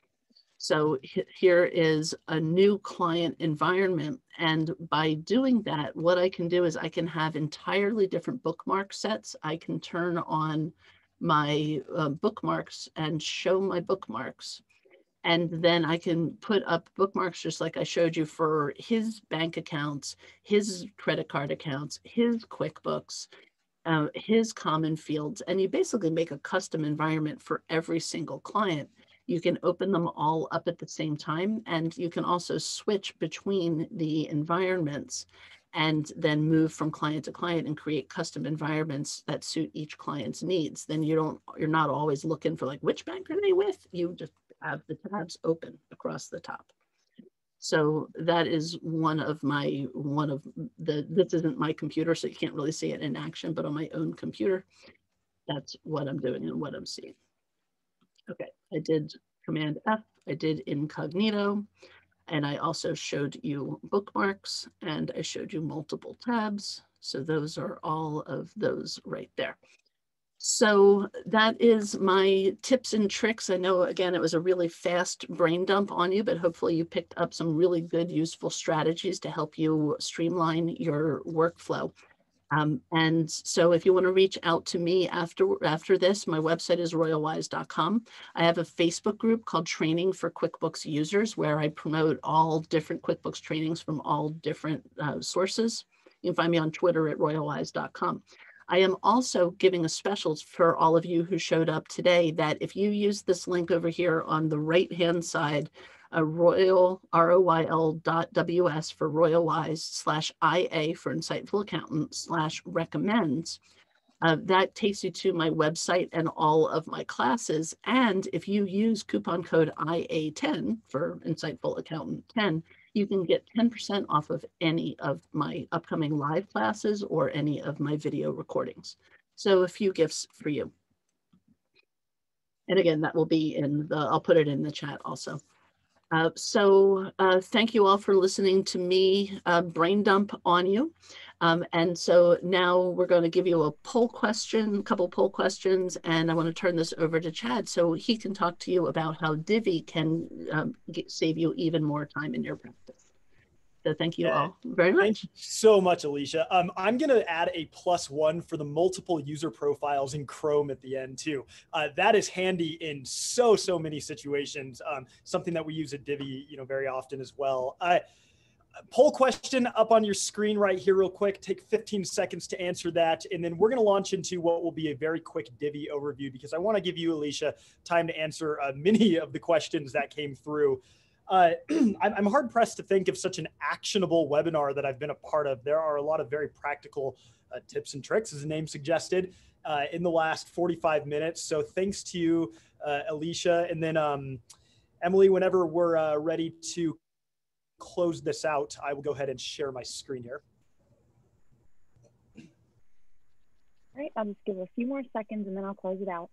So here is a new client environment. And by doing that, what I can do is I can have entirely different bookmark sets. I can turn on my uh, bookmarks and show my bookmarks and then I can put up bookmarks just like I showed you for his bank accounts, his credit card accounts, his QuickBooks, uh, his common fields, and you basically make a custom environment for every single client. You can open them all up at the same time, and you can also switch between the environments and then move from client to client and create custom environments that suit each client's needs. Then you don't, you're not always looking for like, which bank are they with? You just have the tabs open across the top. So that is one of my, one of the, this isn't my computer, so you can't really see it in action, but on my own computer, that's what I'm doing and what I'm seeing. Okay, I did Command F, I did incognito, and I also showed you bookmarks and I showed you multiple tabs. So those are all of those right there. So that is my tips and tricks. I know, again, it was a really fast brain dump on you, but hopefully you picked up some really good, useful strategies to help you streamline your workflow. Um, and so if you want to reach out to me after, after this, my website is royalwise.com. I have a Facebook group called Training for QuickBooks Users, where I promote all different QuickBooks trainings from all different uh, sources. You can find me on Twitter at royalwise.com. I am also giving a special for all of you who showed up today that if you use this link over here on the right hand side, a royal R-O-Y-L dot W-S for royal wise slash IA for insightful accountant slash recommends. Uh, that takes you to my website and all of my classes. And if you use coupon code IA10 for Insightful Accountant 10, you can get 10% off of any of my upcoming live classes or any of my video recordings. So a few gifts for you. And again, that will be in the, I'll put it in the chat also. Uh, so uh, thank you all for listening to me uh, brain dump on you. Um, and so now we're going to give you a poll question, a couple poll questions, and I want to turn this over to Chad so he can talk to you about how Divvy can um, get, save you even more time in your practice. So thank you all very much. Thank you so much, Alicia. Um, I'm going to add a plus one for the multiple user profiles in Chrome at the end too. Uh, that is handy in so so many situations. Um, something that we use at Divvy, you know, very often as well. Uh, poll question up on your screen right here, real quick. Take 15 seconds to answer that, and then we're going to launch into what will be a very quick Divvy overview because I want to give you, Alicia, time to answer uh, many of the questions that came through uh, [CLEARS THROAT] I'm hard pressed to think of such an actionable webinar that I've been a part of. There are a lot of very practical uh, tips and tricks, as the name suggested, uh, in the last 45 minutes. So thanks to you, uh, Alicia. And then um, Emily, whenever we're uh, ready to close this out, I will go ahead and share my screen here. All right, I'll just give a few more seconds and then I'll close it out.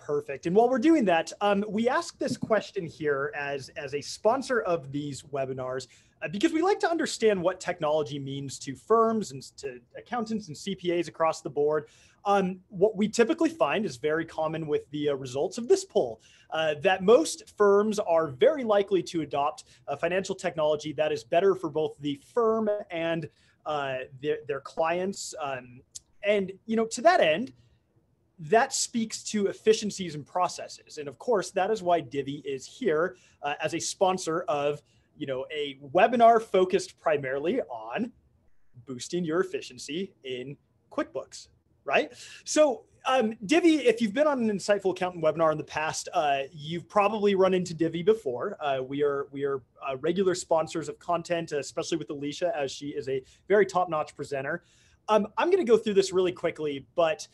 Perfect. And while we're doing that, um, we ask this question here as, as a sponsor of these webinars uh, because we like to understand what technology means to firms and to accountants and CPAs across the board. Um, what we typically find is very common with the uh, results of this poll uh, that most firms are very likely to adopt a financial technology that is better for both the firm and uh, their, their clients. Um, and, you know, to that end, that speaks to efficiencies and processes. And of course, that is why Divvy is here uh, as a sponsor of, you know, a webinar focused primarily on boosting your efficiency in QuickBooks, right? So um, Divvy, if you've been on an insightful accountant webinar in the past, uh, you've probably run into Divvy before. Uh, we are we are uh, regular sponsors of content, especially with Alicia, as she is a very top-notch presenter. Um, I'm going to go through this really quickly, but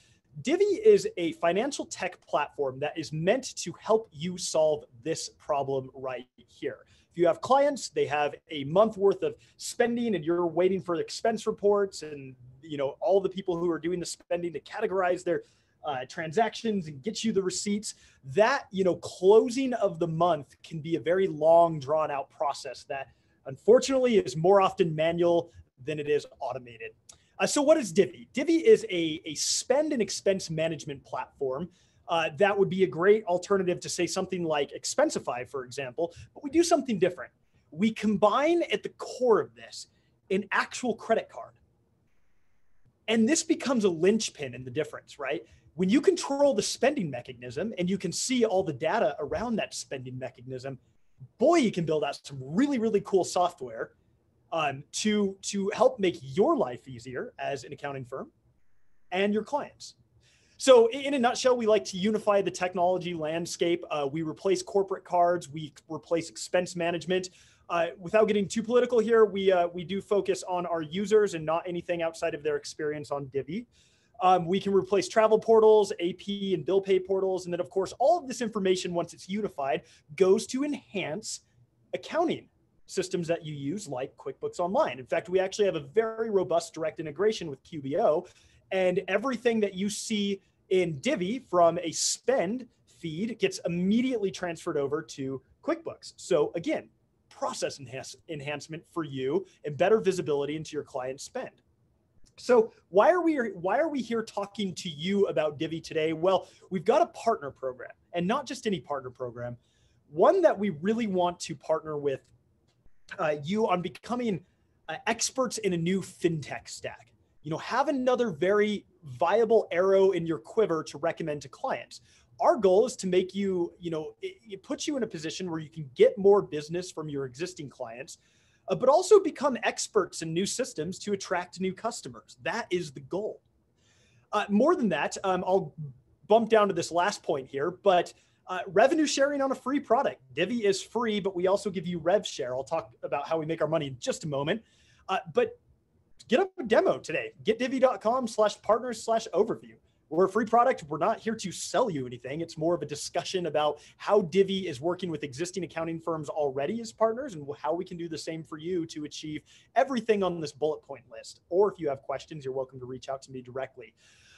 Divvy is a financial tech platform that is meant to help you solve this problem right here. If you have clients, they have a month worth of spending and you're waiting for expense reports and you know all the people who are doing the spending to categorize their uh, transactions and get you the receipts that you know closing of the month can be a very long drawn out process that unfortunately is more often manual than it is automated uh, so what is Divvy? Divvy is a, a spend and expense management platform uh, that would be a great alternative to say something like Expensify, for example, but we do something different. We combine at the core of this an actual credit card. And this becomes a linchpin in the difference, right? When you control the spending mechanism and you can see all the data around that spending mechanism, boy, you can build out some really, really cool software um, to to help make your life easier as an accounting firm and your clients. So, in a nutshell, we like to unify the technology landscape. Uh, we replace corporate cards. We replace expense management. Uh, without getting too political here, we uh, we do focus on our users and not anything outside of their experience on Divvy. Um, we can replace travel portals, AP and bill pay portals, and then of course all of this information, once it's unified, goes to enhance accounting systems that you use like QuickBooks Online. In fact, we actually have a very robust direct integration with QBO and everything that you see in Divvy from a spend feed gets immediately transferred over to QuickBooks. So again, process enhance, enhancement for you and better visibility into your client spend. So why are we why are we here talking to you about Divvy today? Well, we've got a partner program, and not just any partner program, one that we really want to partner with uh, you on becoming uh, experts in a new fintech stack. You know, have another very viable arrow in your quiver to recommend to clients. Our goal is to make you, you know, it, it puts you in a position where you can get more business from your existing clients, uh, but also become experts in new systems to attract new customers. That is the goal. Uh, more than that, um, I'll bump down to this last point here, but uh, revenue sharing on a free product. Divvy is free, but we also give you rev share. I'll talk about how we make our money in just a moment. Uh, but get a demo today. Getdivvy.com slash partners slash overview. We're a free product. We're not here to sell you anything. It's more of a discussion about how Divvy is working with existing accounting firms already as partners and how we can do the same for you to achieve everything on this bullet point list. Or if you have questions, you're welcome to reach out to me directly.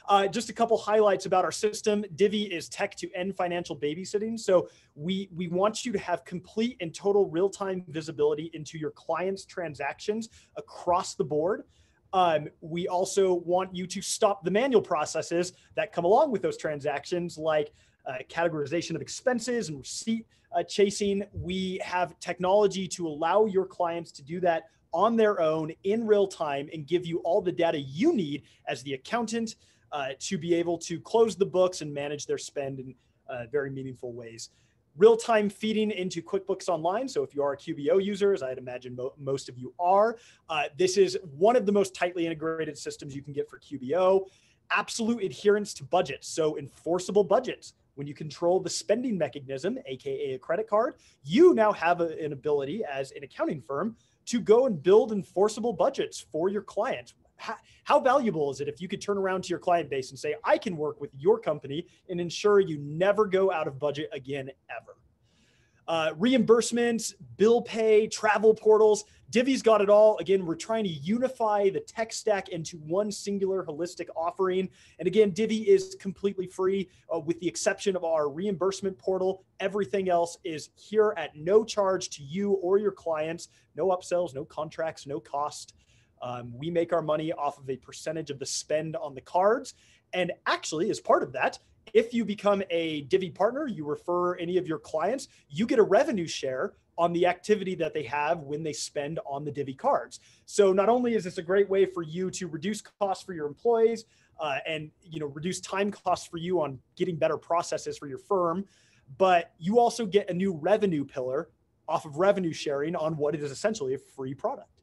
Uh, just a couple highlights about our system. Divvy is tech to end financial babysitting. So we, we want you to have complete and total real-time visibility into your clients' transactions across the board. Um, we also want you to stop the manual processes that come along with those transactions, like uh, categorization of expenses and receipt uh, chasing. We have technology to allow your clients to do that on their own in real time and give you all the data you need as the accountant uh, to be able to close the books and manage their spend in uh, very meaningful ways. Real time feeding into QuickBooks Online. So, if you are a QBO user, as I'd imagine mo- most of you are, uh, this is one of the most tightly integrated systems you can get for QBO. Absolute adherence to budgets. So, enforceable budgets when you control the spending mechanism, aka a credit card, you now have a, an ability as an accounting firm to go and build enforceable budgets for your clients. How, how, valuable is it if you could turn around to your client base and say, I can work with your company and ensure you never go out of budget again, ever? Uh, reimbursements, bill pay, travel portals. Divvy's got it all. Again, we're trying to unify the tech stack into one singular holistic offering. And again, Divvy is completely free uh, with the exception of our reimbursement portal. Everything else is here at no charge to you or your clients. No upsells, no contracts, no cost. Um, we make our money off of a percentage of the spend on the cards. And actually, as part of that, if you become a Divvy partner, you refer any of your clients, you get a revenue share on the activity that they have when they spend on the Divvy cards. So not only is this a great way for you to reduce costs for your employees uh, and you know reduce time costs for you on getting better processes for your firm, but you also get a new revenue pillar off of revenue sharing on what is essentially a free product.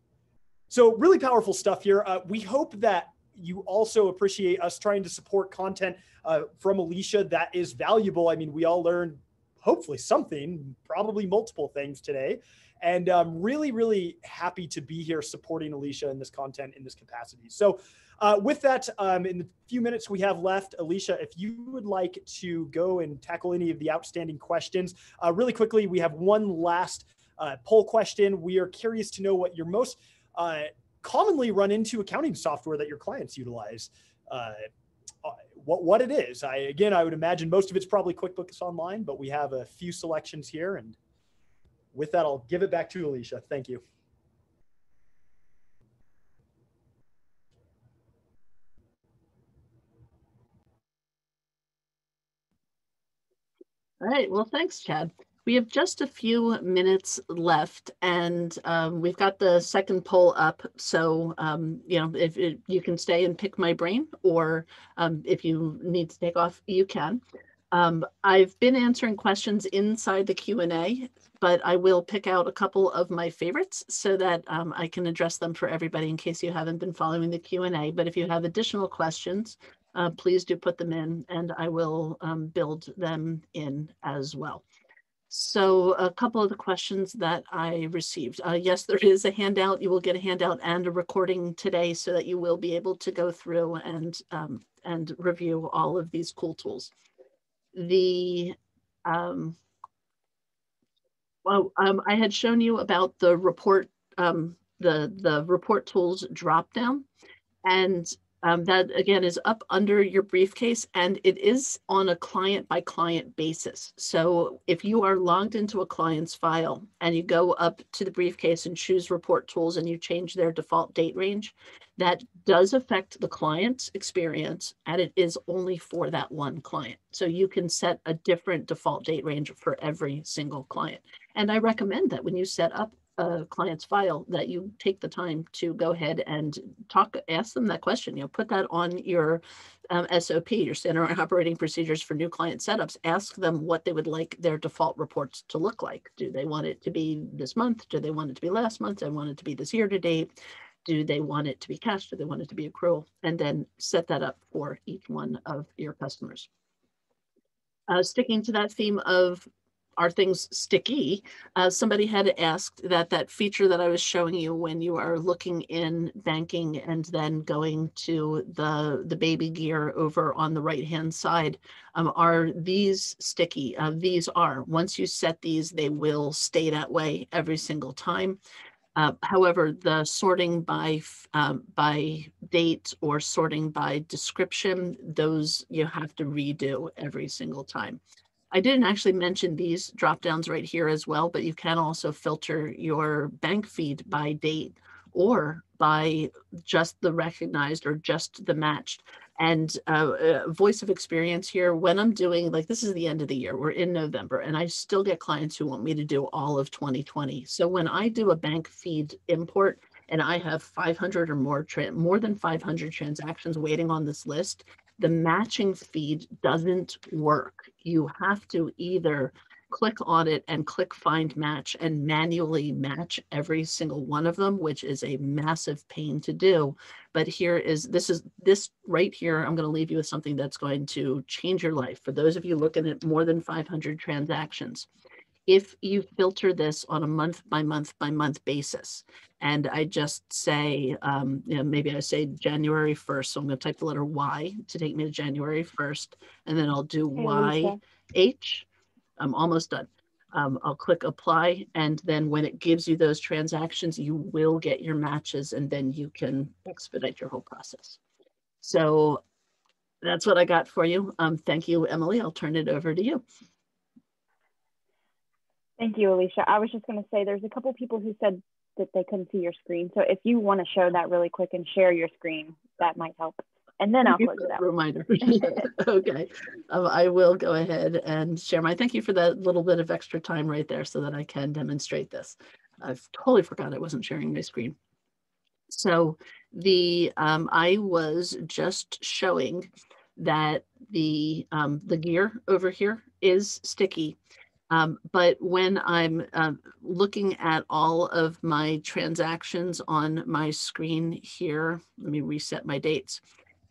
So really powerful stuff here. Uh, we hope that you also appreciate us trying to support content uh, from Alicia that is valuable. I mean, we all learned hopefully something, probably multiple things today. And I'm really, really happy to be here supporting Alicia in this content in this capacity. So, uh, with that, um, in the few minutes we have left, Alicia, if you would like to go and tackle any of the outstanding questions, uh, really quickly, we have one last uh, poll question. We are curious to know what your most uh, commonly run into accounting software that your clients utilize. Uh, what, what it is. I again, I would imagine most of it's probably QuickBooks Online, but we have a few selections here. And with that, I'll give it back to Alicia. Thank you. All right. Well, thanks, Chad. We have just a few minutes left, and um, we've got the second poll up. So, um, you know, if, you can stay and pick my brain, or um, if you need to take off, you can. Um, I've been answering questions inside the Q&A, but I will pick out a couple of my favorites so that um, I can address them for everybody in case you haven't been following the Q&A. But if you have additional questions, uh, please do put them in and I will um, build them in as well. So a couple of the questions that I received. Uh, yes, there is a handout. You will get a handout and a recording today so that you will be able to go through and, um, and review all of these cool tools. The, um, well, um, I had shown you about the report, um, the, the report tools dropdown. And um, that again is up under your briefcase and it is on a client by client basis. So if you are logged into a client's file and you go up to the briefcase and choose report tools and you change their default date range, that does affect the client's experience and it is only for that one client. So you can set a different default date range for every single client. And I recommend that when you set up a client's file that you take the time to go ahead and talk, ask them that question, you know, put that on your um, SOP, your standard operating procedures for new client setups, ask them what they would like their default reports to look like. Do they want it to be this month? Do they want it to be last month? Do they want it to be this year to date? Do they want it to be cash? Do they want it to be accrual? And then set that up for each one of your customers. Uh, sticking to that theme of are things sticky? Uh, somebody had asked that that feature that I was showing you when you are looking in banking and then going to the, the baby gear over on the right-hand side, um, are these sticky? Uh, these are. Once you set these, they will stay that way every single time. Uh, however, the sorting by um, by date or sorting by description, those you have to redo every single time. I didn't actually mention these drop downs right here as well, but you can also filter your bank feed by date or by just the recognized or just the matched. And uh, uh, voice of experience here, when I'm doing, like this is the end of the year, we're in November, and I still get clients who want me to do all of 2020. So when I do a bank feed import, and I have 500 or more, more than 500 transactions waiting on this list, the matching feed doesn't work. You have to either click on it and click find match and manually match every single one of them, which is a massive pain to do. But here is, this is this right here, I'm gonna leave you with something that's going to change your life. For those of you looking at more than 500 transactions, if you filter this on a month by month by month basis, and I just say, um, you know, maybe I say January 1st, so I'm going to type the letter Y to take me to January 1st, and then I'll do Y H. I'm almost done. Um, I'll click apply, and then when it gives you those transactions, you will get your matches, and then you can expedite your whole process. So that's what I got for you. Um, thank you, Emily. I'll turn it over to you. Thank you, Alicia. I was just going to say there's a couple people who said that they couldn't see your screen. So if you want to show that really quick and share your screen, that might help. And then I'll close it out. Reminder. [LAUGHS] okay. Um, I will go ahead and share my thank you for that little bit of extra time right there so that I can demonstrate this. I've totally forgot I wasn't sharing my screen. So the um, I was just showing that the um, the gear over here is sticky um, but when I'm uh, looking at all of my transactions on my screen here, let me reset my dates.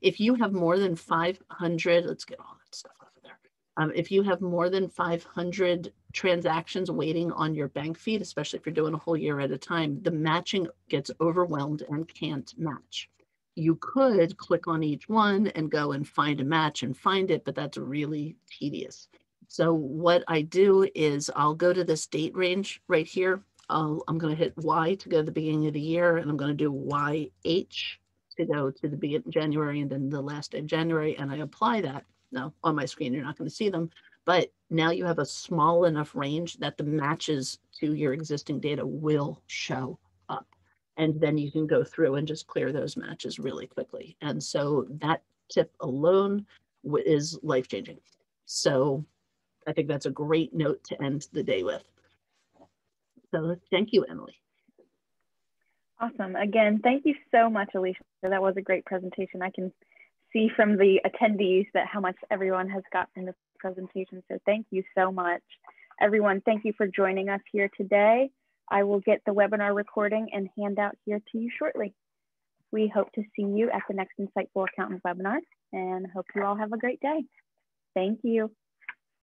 If you have more than 500, let's get all that stuff off of there. Um, if you have more than 500 transactions waiting on your bank feed, especially if you're doing a whole year at a time, the matching gets overwhelmed and can't match. You could click on each one and go and find a match and find it, but that's really tedious. So what I do is I'll go to this date range right here. I'll, I'm going to hit Y to go to the beginning of the year, and I'm going to do YH to go to the beginning January and then the last day of January, and I apply that. Now on my screen, you're not going to see them, but now you have a small enough range that the matches to your existing data will show up. And then you can go through and just clear those matches really quickly. And so that tip alone is life changing. So I think that's a great note to end the day with. So thank you, Emily. Awesome. Again, thank you so much, Alicia. That was a great presentation. I can see from the attendees that how much everyone has got from this presentation. So thank you so much. Everyone, thank you for joining us here today. I will get the webinar recording and handout here to you shortly. We hope to see you at the next Insightful Accountant webinar and hope you all have a great day. Thank you.